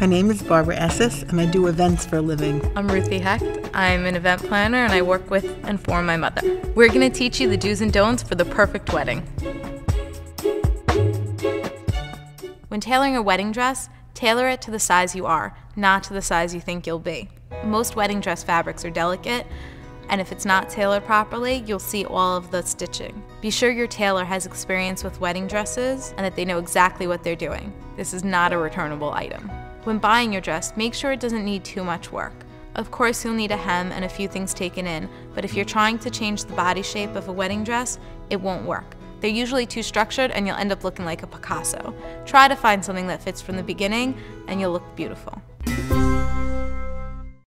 My name is Barbara Esses, and I do events for a living. I'm Ruthie Hecht. I'm an event planner and I work with and for my mother. We're going to teach you the do's and don'ts for the perfect wedding. When tailoring a wedding dress, tailor it to the size you are, not to the size you think you'll be. Most wedding dress fabrics are delicate, and if it's not tailored properly, you'll see all of the stitching. Be sure your tailor has experience with wedding dresses and that they know exactly what they're doing. This is not a returnable item. When buying your dress, make sure it doesn't need too much work. Of course, you'll need a hem and a few things taken in, but if you're trying to change the body shape of a wedding dress, it won't work. They're usually too structured and you'll end up looking like a Picasso. Try to find something that fits from the beginning and you'll look beautiful.